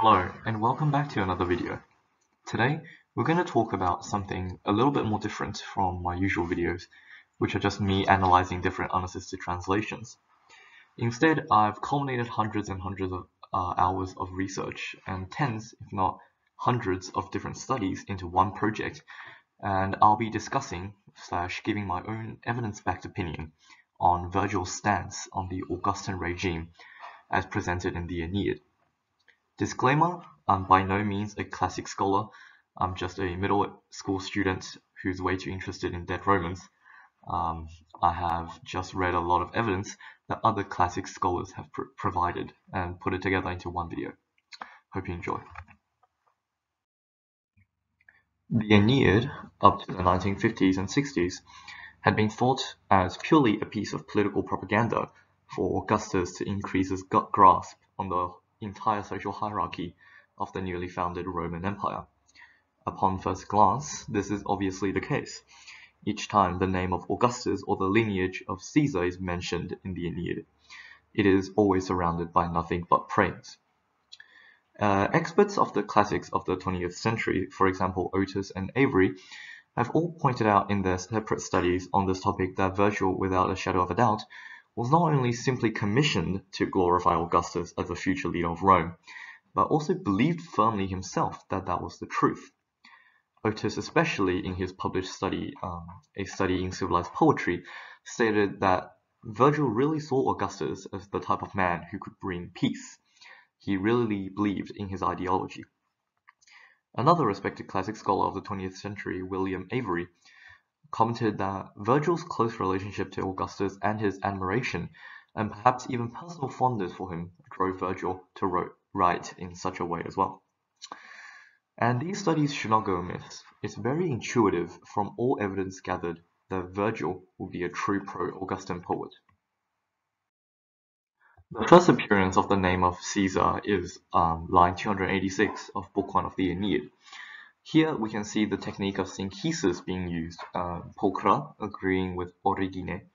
Hello and welcome back to another video. Today we're going to talk about something a little bit more different from my usual videos, which are just me analyzing different unassisted translations. Instead, I've culminated hundreds and hundreds of uh, hours of research and tens, if not hundreds of different studies into one project, and I'll be discussing slash giving my own evidence-backed opinion on Virgil's stance on the Augustan regime as presented in the Aeneid. Disclaimer, I'm by no means a classic scholar. I'm just a middle school student who's way too interested in dead Romans. Um, I have just read a lot of evidence that other classic scholars have pr provided and put it together into one video. Hope you enjoy. The Aeneid, up to the 1950s and 60s, had been thought as purely a piece of political propaganda for Augustus to increase his grasp on the entire social hierarchy of the newly founded Roman Empire. Upon first glance, this is obviously the case. Each time the name of Augustus or the lineage of Caesar is mentioned in the Aeneid, it is always surrounded by nothing but praise. Uh, experts of the classics of the 20th century, for example Otis and Avery, have all pointed out in their separate studies on this topic that Virgil, without a shadow of a doubt, was not only simply commissioned to glorify Augustus as the future leader of Rome, but also believed firmly himself that that was the truth. Otis, especially in his published study, um, A Study in Civilized Poetry, stated that Virgil really saw Augustus as the type of man who could bring peace. He really believed in his ideology. Another respected classic scholar of the 20th century, William Avery, commented that Virgil's close relationship to Augustus and his admiration, and perhaps even personal fondness for him, drove Virgil to write in such a way as well. And these studies should not go amiss. It's very intuitive from all evidence gathered that Virgil will be a true pro-Augustan poet. The first appearance of the name of Caesar is um, line 286 of Book 1 of the Aeneid, here we can see the technique of synchysis being used, uh, Pulchra agreeing with Origine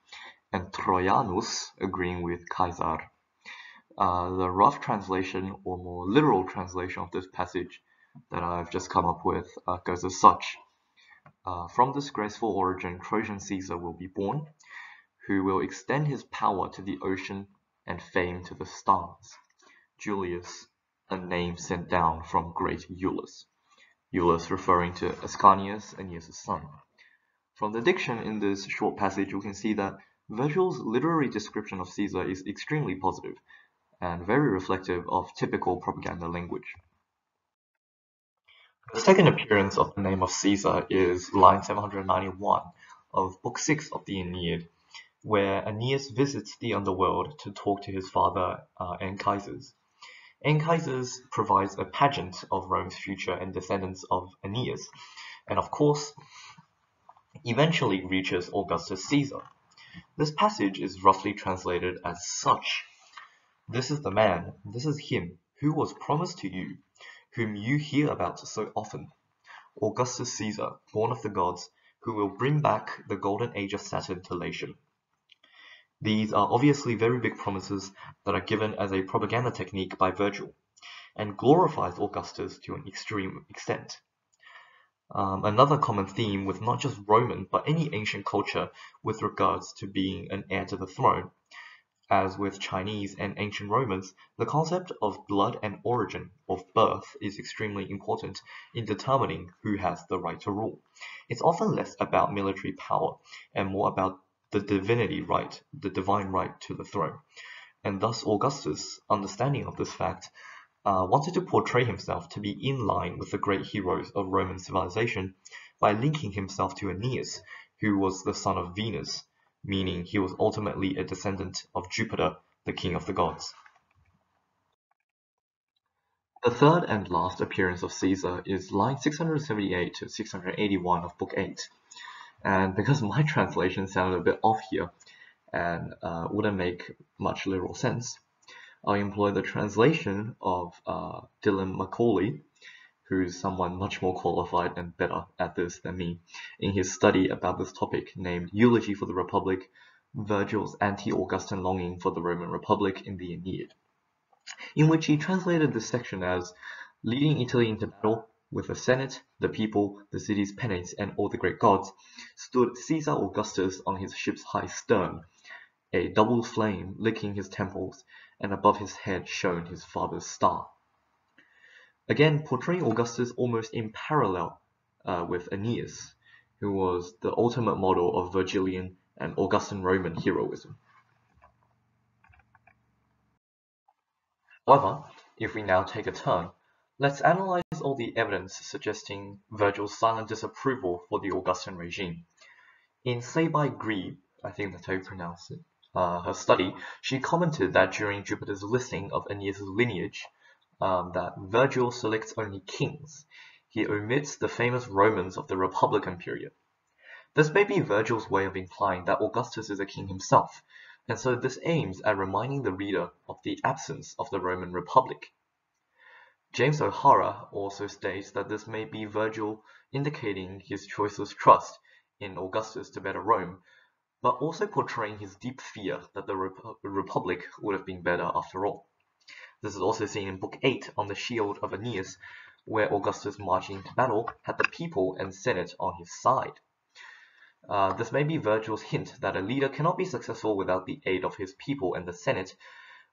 and Troianus agreeing with Caesar. Uh, the rough translation or more literal translation of this passage that I've just come up with uh, goes as such. Uh, from disgraceful origin, Trojan Caesar will be born, who will extend his power to the ocean and fame to the stars. Julius, a name sent down from great Iulus. Iulus referring to Ascanius, Aeneas' son. From the diction in this short passage, we can see that Virgil's literary description of Caesar is extremely positive and very reflective of typical propaganda language. The second appearance of the name of Caesar is line 791 of Book 6 of the Aeneid, where Aeneas visits the underworld to talk to his father uh, Anchises. Anchises provides a pageant of Rome's future and descendants of Aeneas, and of course, eventually reaches Augustus Caesar. This passage is roughly translated as such. This is the man, this is him, who was promised to you, whom you hear about so often. Augustus Caesar, born of the gods, who will bring back the golden age of Saturn to Latium. These are obviously very big promises that are given as a propaganda technique by Virgil, and glorifies Augustus to an extreme extent. Um, another common theme with not just Roman but any ancient culture with regards to being an heir to the throne, as with Chinese and ancient Romans, the concept of blood and origin of birth is extremely important in determining who has the right to rule. It's often less about military power and more about the divinity right, the divine right to the throne. And thus Augustus, understanding of this fact, uh, wanted to portray himself to be in line with the great heroes of Roman civilization by linking himself to Aeneas, who was the son of Venus, meaning he was ultimately a descendant of Jupiter, the king of the gods. The third and last appearance of Caesar is line 678 to 681 of Book 8. And because my translation sounded a bit off here and uh, wouldn't make much literal sense, I employ the translation of uh, Dylan McAuley, who's someone much more qualified and better at this than me, in his study about this topic named Eulogy for the Republic, Virgil's Anti-Augustan Longing for the Roman Republic in the Aeneid. in which he translated this section as leading Italy into battle with the Senate, the people, the city's penates, and all the great gods, stood Caesar Augustus on his ship's high stern, a double flame licking his temples, and above his head shone his father's star. Again, portraying Augustus almost in parallel uh, with Aeneas, who was the ultimate model of Virgilian and Augustan Roman heroism. However, if we now take a turn, let's analyze all the evidence suggesting Virgil's silent disapproval for the Augustan regime. In Sabine Grebe, I think that's how you pronounce it, uh, her study, she commented that during Jupiter's listing of Aeneas' lineage, um, that Virgil selects only kings. He omits the famous Romans of the Republican period. This may be Virgil's way of implying that Augustus is a king himself, and so this aims at reminding the reader of the absence of the Roman Republic. James O'Hara also states that this may be Virgil indicating his choiceless trust in Augustus to better Rome, but also portraying his deep fear that the Rep Republic would have been better after all. This is also seen in Book 8 on the shield of Aeneas, where Augustus marching into battle had the people and senate on his side. Uh, this may be Virgil's hint that a leader cannot be successful without the aid of his people and the senate,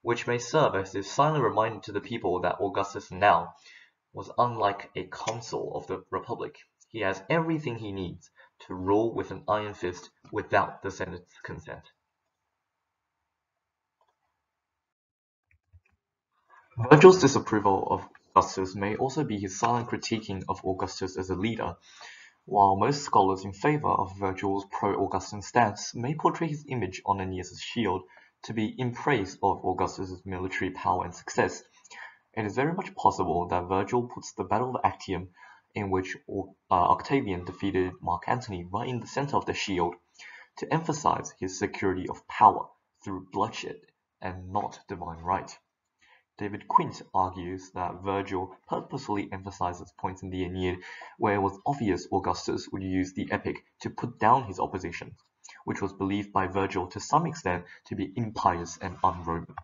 which may serve as a silent reminder to the people that Augustus now was unlike a consul of the Republic. He has everything he needs to rule with an iron fist without the Senate's consent. Virgil's disapproval of Augustus may also be his silent critiquing of Augustus as a leader, while most scholars in favor of Virgil's pro-Augustan stance may portray his image on Aeneas' shield to be in praise of Augustus's military power and success, it is very much possible that Virgil puts the Battle of Actium, in which uh, Octavian defeated Mark Antony, right in the center of the shield, to emphasize his security of power through bloodshed and not divine right. David Quint argues that Virgil purposely emphasizes points in the Aeneid where it was obvious Augustus would use the epic to put down his opposition which was believed by Virgil to some extent to be impious and un-Roman.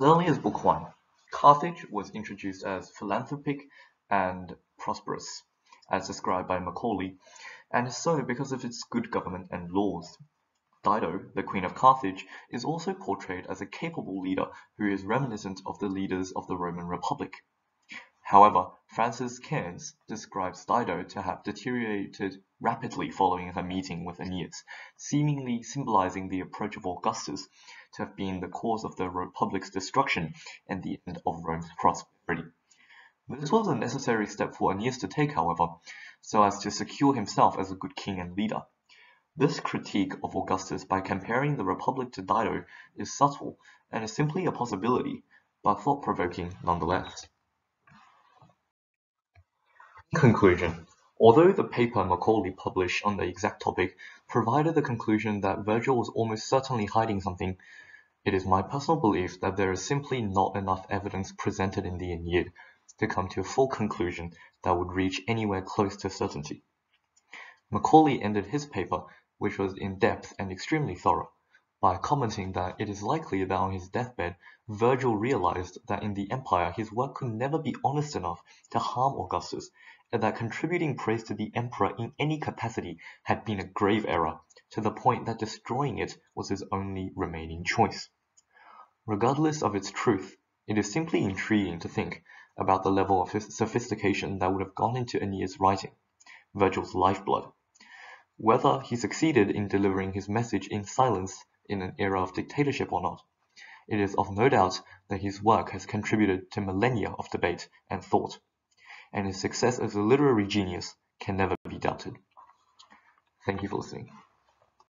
As early as Book 1, Carthage was introduced as philanthropic and prosperous, as described by McAuley, and so because of its good government and laws. Dido, the Queen of Carthage, is also portrayed as a capable leader who is reminiscent of the leaders of the Roman Republic. However, Francis Cairns describes Dido to have deteriorated rapidly following her meeting with Aeneas, seemingly symbolizing the approach of Augustus to have been the cause of the Republic's destruction and the end of Rome's prosperity. This was a necessary step for Aeneas to take, however, so as to secure himself as a good king and leader. This critique of Augustus by comparing the Republic to Dido is subtle and is simply a possibility, but thought-provoking nonetheless. Conclusion, although the paper McAuley published on the exact topic provided the conclusion that Virgil was almost certainly hiding something, it is my personal belief that there is simply not enough evidence presented in the Aeneid to come to a full conclusion that would reach anywhere close to certainty. McAuley ended his paper, which was in depth and extremely thorough, by commenting that it is likely that on his deathbed Virgil realized that in the empire his work could never be honest enough to harm Augustus, and that contributing praise to the emperor in any capacity had been a grave error, to the point that destroying it was his only remaining choice. Regardless of its truth, it is simply intriguing to think about the level of sophistication that would have gone into Aeneas' writing, Virgil's lifeblood. Whether he succeeded in delivering his message in silence in an era of dictatorship or not. It is of no doubt that his work has contributed to millennia of debate and thought, and his success as a literary genius can never be doubted. Thank you for listening.